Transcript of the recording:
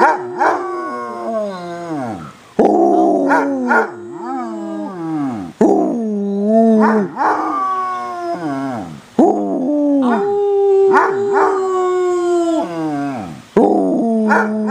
Ah, ah. Done.